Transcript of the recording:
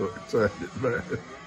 so excited about it.